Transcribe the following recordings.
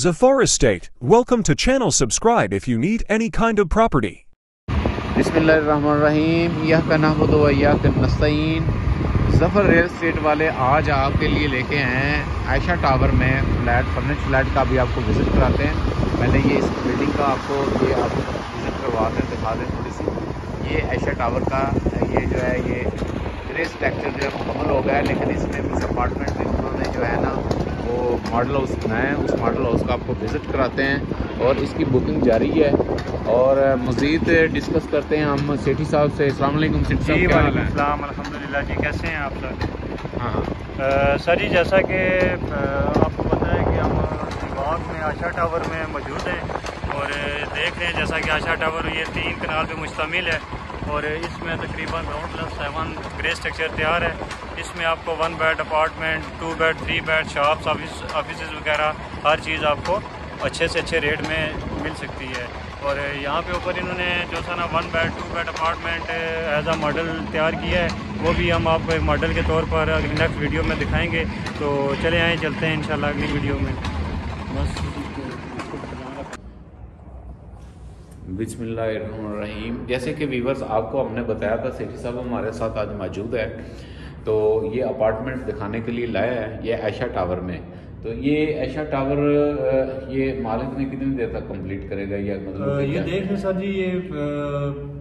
Zafar Estate. Welcome to channel subscribe if you need any kind of property. बिसमीम यह का नाम नस्तीन Zafar real estate वाले आज आपके लिए लेके आए हैं आयशा टावर में फ्लैट फर्निश फ्लैट का भी आपको विज़िट कराते हैं पहले ये इस बिल्डिंग का आपको, ये आपको विज़िट करवाते हैं दिखा दें थोड़ी सी ये आयशा टावर का, ये जो है, ये ग्रे स्ट्रक्चर जो है मुकम्मल हो गया है, लेकिन इसमें कुछ अपार्टमेंट उन्होंने जो है ना मॉडल हाउस बनाया है। उस मॉडल हाउस का आपको विज़िट कराते हैं और इसकी बुकिंग जारी है। और मज़ीद डिस्कस करते हैं हम सेठी साहब से। अलैक्म सेठी साहब क्या हाल अलहमदिल्ला जी कैसे हैं आप सर हाँ हाँ। सर जी जैसा कि आपको पता है कि हम बाग में आशा टावर में मौजूद हैं। और देख रहे हैं जैसा कि आशा टावर ये तीन कनाल पे मुश्तमिल है। और इसमें तकरीबन ground plus seven grey structure तैयार है। इसमें आपको one bed apartment two bed three bed shops office office वगैरह, हर चीज़ आपको अच्छे से अच्छे रेट में मिल सकती है। और यहाँ पे ऊपर इन्होंने जो सा ना one bed two bed apartment as a model तैयार किया है, वो भी हम आपको एक मॉडल के तौर पर अगली नेक्स्ट वीडियो में दिखाएँगे। तो चले आए, चलते हैं, इंशाल्लाह अगली वीडियो में। बस। बिसमीम जैसे कि वीवर्स आपको हमने बताया था, सेठी साहब हमारे साथ आज मौजूद है। तो ये अपार्टमेंट दिखाने के लिए लाया है, ये ऐशा टावर में। तो ये ऐशा टावर ये मालिक ने कितनी देर तक कंप्लीट करेगा या मतलब ये देख लें सर जी ये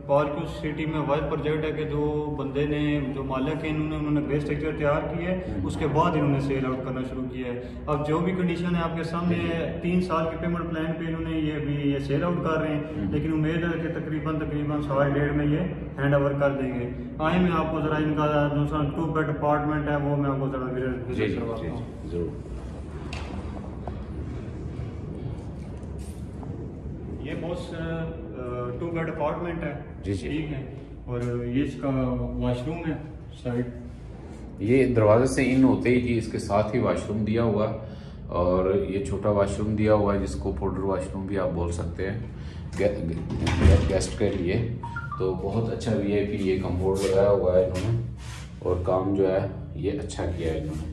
पार्क सिटी में वाइज प्रोजेक्ट है कि जो बंदे ने जो मालिक है इन्होंने उन्होंने ग्रे स्ट्रक्चर तैयार किया है हम्म। उसके बाद इन्होंने सेल आउट करना शुरू किया है। अब जो भी कंडीशन है आपके सामने तीन साल के पेमेंट प्लान पे इन्होंने ये भी ये सेल आउट कर रहे हैं। हम्म। लेकिन उम्मीद है कि तकरीबन तकरीबन साल डेढ़ में ये हैंड ओवर कर देंगे। आए मैं आपको ज़रा इनका दूसरा टू बेड अपार्टमेंट है वो मैं आपको ज़रा विज़िट करवाता हूँ। ज़रूर। ये टू बेड अपार्टमेंट है। जी जी। ठीक है। और ये इसका वॉशरूम है साइड। ये दरवाजे से इन होते ही जी इसके साथ ही वॉशरूम दिया हुआ और ये छोटा वॉशरूम दिया हुआ है जिसको पाउडर वॉशरूम भी आप बोल सकते हैं गे, गे, गेस्ट के लिए। तो बहुत अच्छा वी आई पी ये कम्फोर्ट लगाया हुआ है इन्होंने। और काम जो है ये अच्छा किया है इन्होंने।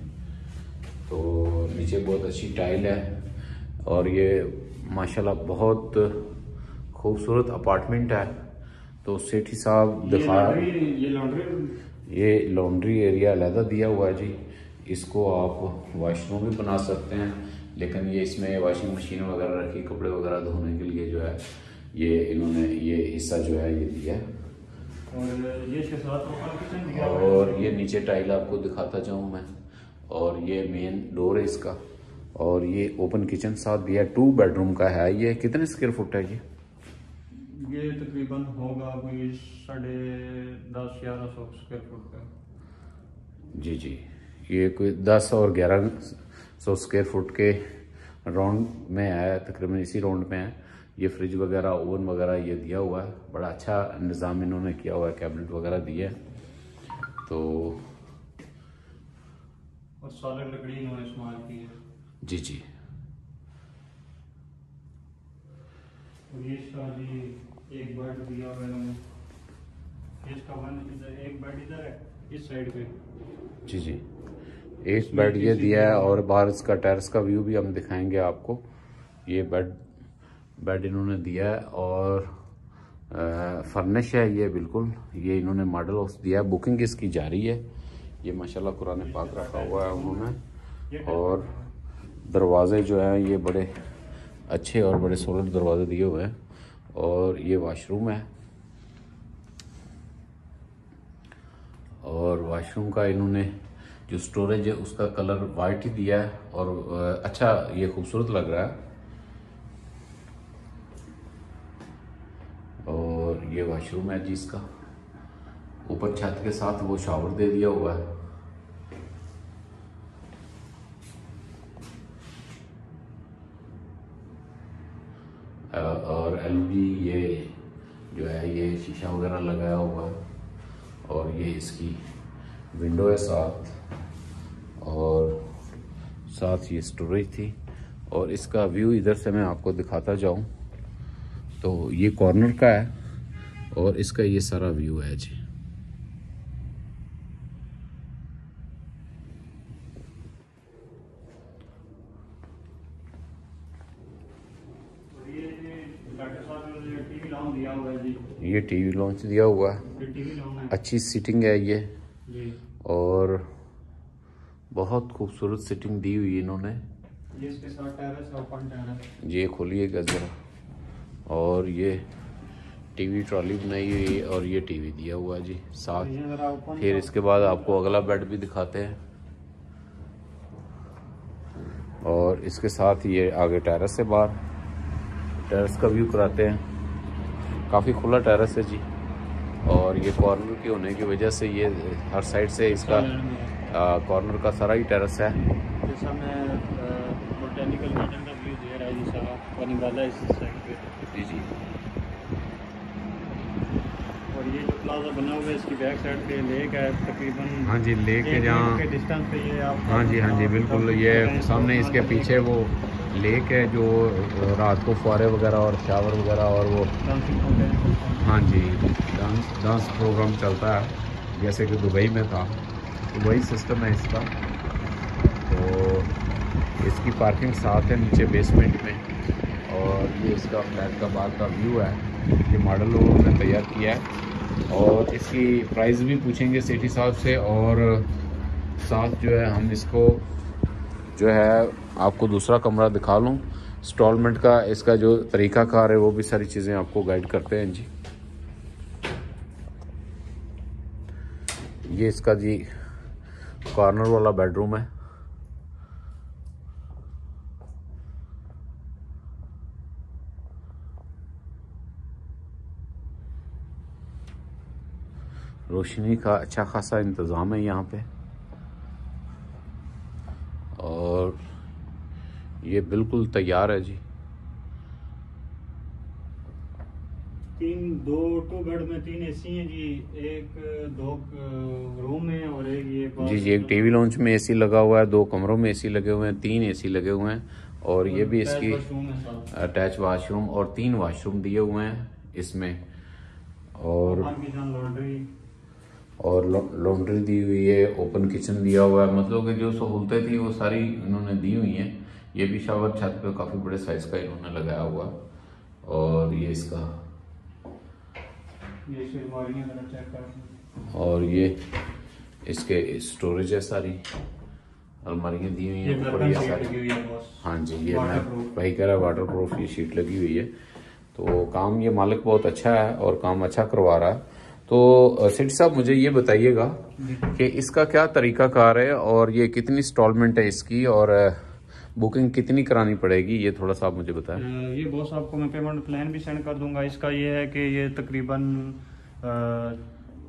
तो नीचे बहुत अच्छी टाइल है। और ये माशाल्लाह बहुत खूबसूरत अपार्टमेंट है। तो सेठी साहब दिखा ये लॉन्ड्री ये लॉन्ड्री एरिया अलहदा दिया हुआ है जी। इसको आप वाशरूम भी बना सकते हैं लेकिन ये इसमें वाशिंग मशीन वगैरह रखी कपड़े वगैरह धोने के लिए जो है ये इन्होंने ये हिस्सा जो है ये दिया। और ये और ये नीचे टाइल आपको दिखाता जाऊँ मैं। और ये मेन डोर है इसका। और ये ओपन किचन साथ दिया टू बेडरूम का है। ये कितने स्क्वायर फुट है ये? ये तकरीबन होगा कोई साढ़े दस ग्यारह सौ स्क्वायर फुट का। जी जी। ये कोई दस और ग्यारह सौ स्क्वायर फुट के राउंड में है तकरीबन इसी राउंड में है। ये फ्रिज वगैरह ओवन वगैरह ये दिया हुआ है। बड़ा अच्छा निज़ाम इन्होंने किया हुआ है कैबिनेट वगैरह दिए तो और सॉलिड लकड़ी इन्होंने इस्तेमाल की है। जी जी। एक बेड दिया इसका वन इधर एक बेड इधर है इस साइड पे। जी जी। एक बेड ये दिया है और बाहर इसका टेरेस का व्यू भी हम दिखाएँगे आपको। ये बेड बेड इन्होंने दिया है और फर्निश है ये बिल्कुल। ये इन्होंने मॉडल हाउस दिया है। बुकिंग इसकी जारी है। ये माशाल्लाह कुरान पाक रखा हुआ है उन्होंने। और दरवाज़े जो हैं ये बड़े अच्छे और बड़े सोलर दरवाजे दिए हुए हैं और ये वाशरूम है। और वाशरूम का इन्होंने जो स्टोरेज है, उसका कलर वाइट ही दिया है और अच्छा ये खूबसूरत लग रहा है। और ये वाशरूम है जिसका ऊपर छत के साथ वो शावर दे दिया हुआ है और एलईडी ये जो है ये शीशा वगैरह लगाया हुआ है। और ये इसकी विंडो है साथ। और साथ ये स्टोरेज थी। और इसका व्यू इधर से मैं आपको दिखाता जाऊँ। तो ये कॉर्नर का है। और इसका ये सारा व्यू है जी डॉक्टर साहब ने टीवी लॉन्च दिया हुआ है जी ये टीवी लॉन्च दिया हुआ है। ये टीवी लॉन्च अच्छी सीटिंग है ये। और बहुत खूबसूरत सीटिंग दी हुई है इन्होंने। ये इसके साथ टेरेस ओपन टेरेस ये खोलिएगा ज़रा। और ये टीवी ट्रॉली बनाई हुई है और ये टीवी दिया हुआ जी साथ। फिर इसके बाद आपको अगला बेड भी दिखाते हैं। और इसके साथ ये आगे टेरेस से बाहर। टेरेस का व्यू कराते हैं। काफ़ी खुला टेरेस है जी। और ये कॉर्नर के होने की वजह से ये हर साइड से इसका कॉर्नर का सारा ही टेरेस है। है जी जी। और ये जो प्लाजा बना हुआ है इसकी बैक साइड पे लेक है तकरीबन हाँ जी लेक है जहाँ हाँ जी हाँ जी बिल्कुल ये सामने इसके पीछे वो लेक है जो रात को फुहारे वगैरह और शावर वगैरह और वो हाँ। जी डांस डांस प्रोग्राम चलता है। जैसे कि दुबई में था तो वही सिस्टम है इसका। तो इसकी पार्किंग साथ है नीचे बेसमेंट में। और ये इसका फ्लैट का बाहर का व्यू है। ये मॉडल लोगों ने तैयार किया है। और इसकी प्राइस भी पूछेंगे सेठी साहब से। और साथ जो है हम इसको जो है, आपको दूसरा कमरा दिखा लूँ। इंस्टॉलमेंट का, इसका जो तरीका कार है, वो भी सारी चीज़ें आपको गाइड करते हैं जी। ये इसका जी कॉर्नर वाला बेडरूम है। रोशनी का अच्छा खासा इंतज़ाम है यहाँ पे और ये बिल्कुल तैयार है जी। तीन दो टू बेड में तीन एसी हैं जी एक दो रूम है और एक ये जी जी एक टीवी लॉन्च में एसी लगा हुआ है दो कमरों में एसी लगे हुए हैं तीन एसी लगे हुए हैं और ये भी इसकी अटैच वाशरूम और तीन वाशरूम दिए हुए हैं इसमें और लॉन्ड्री और लॉन्ड्री दी हुई है ओपन किचन दिया हुआ है। मतलब कि जो सहूलतें थी वो सारी इन्होंने दी हुई हैं। ये भी शावर छत पे काफ़ी बड़े साइज़ का इन्होंने लगाया हुआ और ये इसका। ये और ये इसके स्टोरेज है सारी। अलमारियाँ दी हुई हैं ऊपर ये सारी। है जी ये मैं वही कह रहा वाटर प्रूफ ये शीट लगी हुई है। तो काम ये मालिक बहुत अच्छा है और काम अच्छा करवा रहा है। तो सेठ साहब मुझे ये बताइएगा कि इसका क्या तरीका कार है और ये कितनी इंस्टॉलमेंट है इसकी और बुकिंग कितनी करानी पड़ेगी ये थोड़ा सा आप मुझे बताएँ। ये बॉस आपको मैं पेमेंट प्लान भी सेंड कर दूँगा। इसका ये है कि ये तकरीबन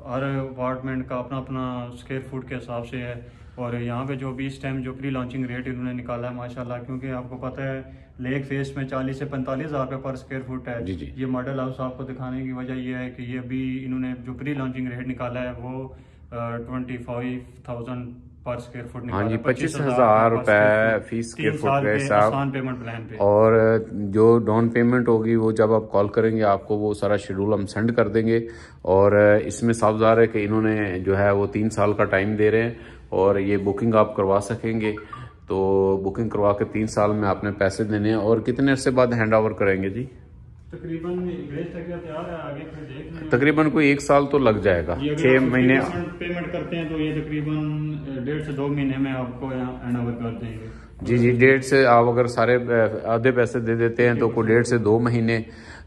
हर अपार्टमेंट का अपना अपना स्क्वायर फुट के हिसाब से है। और यहाँ पे जो भी इस टाइम जो प्री लॉन्चिंग रेट इन्होंने निकाला है माशाल्लाह क्योंकि आपको पता है लेक फेस में 40 से पैंतालीस हज़ार रुपये पर स्क्वायर फुट है। जी, जी। ये मॉडल हाउस आपको दिखाने की वजह ये है कि ये अभी इन्होंने जो प्री लॉन्चिंग रेट निकाला है वो ट्वेंटी फाइव थाउज़ेंड पर स्क्वायर फुट हाँ जी, पच्चीस हज़ार रुपए फ़ीस स्क्वायर फुट के हिसाब पेमेंट प्लान पे और जो डाउन पेमेंट होगी वो जब आप कॉल करेंगे आपको वो सारा शेड्यूल हम सेंड कर देंगे। और इसमें साफ़ ज़ाहिर है कि इन्होंने जो है वो तीन साल का टाइम दे रहे हैं और ये बुकिंग आप करवा सकेंगे। तो बुकिंग करवा के तीन साल में आपने पैसे देने हैं। और कितने अरसे बाद हैंड ओवर करेंगे जी? तकरीबन तैयार है आगे फिर देख तकरीबन कोई एक साल तो लग जाएगा ये अगर छः महीने। पेमेंट करते हैं तो ये तकरीबन डेढ़ से दो महीने में आपको यहाँ हैंड ओवर कर देंगे। जी जी डेढ़ से आप अगर सारे आधे पैसे दे देते हैं तो कोई डेढ़ से दो महीने।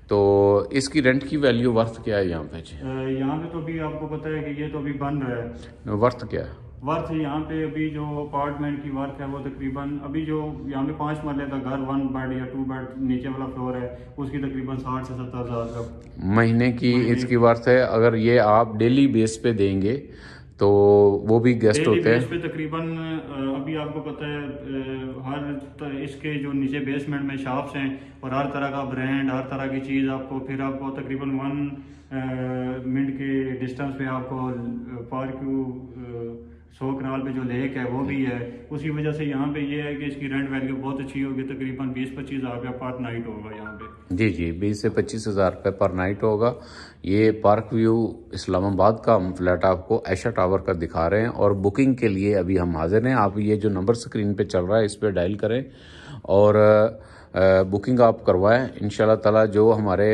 तो इसकी रेंट की वैल्यू वर्थ क्या है यहाँ पे जी? यहाँ पे तो अभी आपको पता है कि ये तो अभी बंद है। वर्थ क्या है? वर्थ यहाँ पे अभी जो अपार्टमेंट की वर्थ है वो तकरीबन अभी जो यहाँ पे पाँच मरले का घर वन बेड या टू बेड नीचे वाला फ्लोर है उसकी तकरीबन साठ से सत्तर हज़ार का महीने की इसकी वर्थ है। अगर ये आप डेली बेस पे देंगे तो वो भी गेस्ट होते बेस हैं पे तकरीबन अभी आपको पता है हर इसके जो नीचे बेसमेंट में शॉप्स हैं और हर तरह का ब्रांड हर तरह की चीज़ आपको फिर आपको तकरीबन वन मिनट के डिस्टेंस पे आपको पार्क सौ कनाल पे जो लेक है, वो भी है। उसी वजह से यहाँ पे ये है कि इसकी रेंट वैल्यू बहुत अच्छी होगी, तकरीबन बीस पच्चीस हज़ार रुपया पर नाइट होगा यहाँ पे। जी जी, बीस से पच्चीस हज़ार रुपये पर नाइट होगा। ये पार्क व्यू इस्लामाबाद का हम फ्लैट आपको ऐशा टावर का दिखा रहे हैं और बुकिंग के लिए अभी हम हाजिर हैं। आप ये जो नंबर स्क्रीन पे चल रहा है, इस पर डायल करें और बुकिंग आप करवाएँ। इन ताला जो हमारे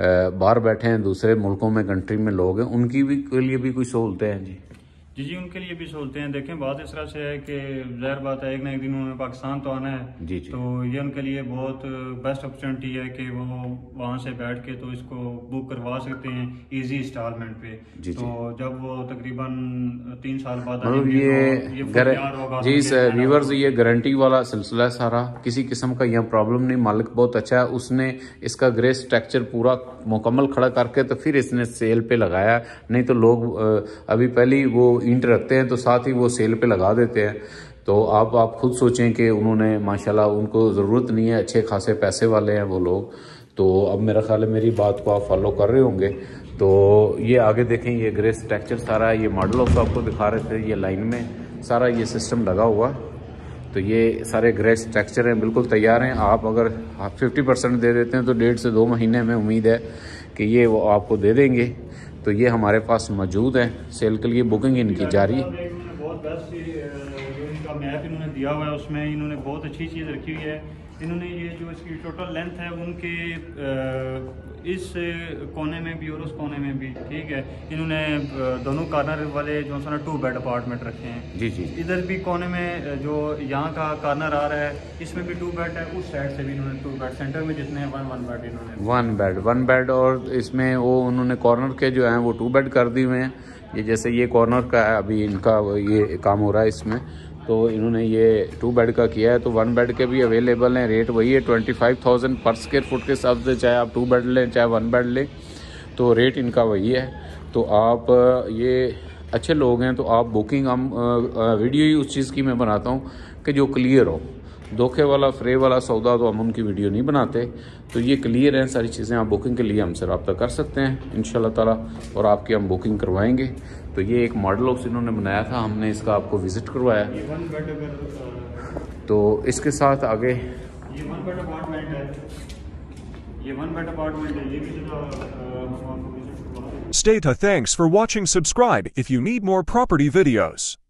बाहर बैठे हैं, दूसरे मुल्कों में कंट्री में लोग हैं, उनकी भी के लिए भी कोई सहूलतें हैं। जी। जी जी उनके लिए भी सहूलतें हैं। देखें बात इस तरह से है कि जहर बात है एक ना एक दिन उन्होंने पाकिस्तान तो आना है। जी जी। तो ये उनके लिए बहुत बेस्ट अपॉर्चुनिटी है कि वो वहाँ से बैठ के तो इसको बुक करवा सकते हैं इजी इंस्टॉलमेंट पे। जी तो जब वो तकरीबन तीन साल बाद मतलब ये, तो ये. जी सर व्यूवर्स ये गारंटी वाला सिलसिला है सारा। किसी किस्म का यहाँ प्रॉब्लम नहीं मालिक बहुत अच्छा है। उसने इसका ग्रे स्ट्रक्चर पूरा मुकम्मल खड़ा करके तो फिर इसने सेल पे लगाया। नहीं तो लोग अभी पहले वो ईंट रखते हैं तो साथ ही वो सेल पे लगा देते हैं। तो आप आप खुद सोचें कि उन्होंने, माशाल्लाह, उनको ज़रूरत नहीं है, अच्छे खासे पैसे वाले हैं वो लोग। तो अब मेरा ख्याल है मेरी बात को आप फॉलो कर रहे होंगे। तो ये आगे देखें, ये ग्रे स्ट्रक्चर सारा, ये मॉडल ऑफ़ आपको दिखा रहे थे, ये लाइन में सारा ये सिस्टम लगा हुआ। तो ये सारे ग्रे स्ट्रक्चर हैं, बिल्कुल तैयार हैं। आप अगर फिफ्टी परसेंट दे देते हैं तो डेढ़ से दो महीने में उम्मीद है कि ये वो आपको दे देंगे। तो ये हमारे पास मौजूद है। सेल के लिए बुकिंग इनकी जारी। है बहुत बेस्ट जो इनका मैप इन्होंने दिया हुआ है, उसमें इन्होंने बहुत अच्छी चीज़ रखी हुई है। इन्होंने ये जो इसकी टोटल लेंथ है उनके इस कोने में भी और उस कोने में भी ठीक है? इन्होंने दोनों कार्नर वाले जो है टू बेड अपार्टमेंट रखे हैं। जी जी। इधर भी कोने में जो यहाँ का कार्नर आ रहा है इसमें भी टू बेड है उस साइड से भी इन्होंने टू बेड सेंटर में जितने हैं वन वन बेड इन्होंने। वन बेड वन बेड और इसमें वो उन्होंने कॉर्नर के जो हैं वो टू बेड कर दिए हुए हैं। ये जैसे ये कॉर्नर का अभी इनका ये काम हो रहा है इसमें। तो इन्होंने ये टू बेड का किया है तो वन बेड के भी अवेलेबल हैं रेट वही है ट्वेंटी फाइव थाउज़ेंड पर स्क्वेयर फुट के हिसाब से, चाहे आप टू बेड लें, चाहे वन बेड लें तो रेट इनका वही है। तो आप, ये अच्छे लोग हैं तो आप बुकिंग हम वीडियो ही उस चीज़ की मैं बनाता हूँ कि जो क्लियर हो। धोखे वाला फ्रे वाला सौदा तो हम उनकी वीडियो नहीं बनाते तो ये क्लियर है सारी चीज़ें आप बुकिंग के लिए हमसे रब्ता कर सकते हैं इन ताला और आपकी हम बुकिंग करवाएँगे तो ये एक मॉडल ऑफ़ इन्होंने बनाया था हमने इसका आपको विज़िट करवाया तो इसके साथ आगे ये वन बेड अपार्टमेंट है ये वन बेड अपार्टमेंट है ये भी जो हम आपको visit करवा रहे हैं। Stay to thanks for watching subscribe if you need more property videos.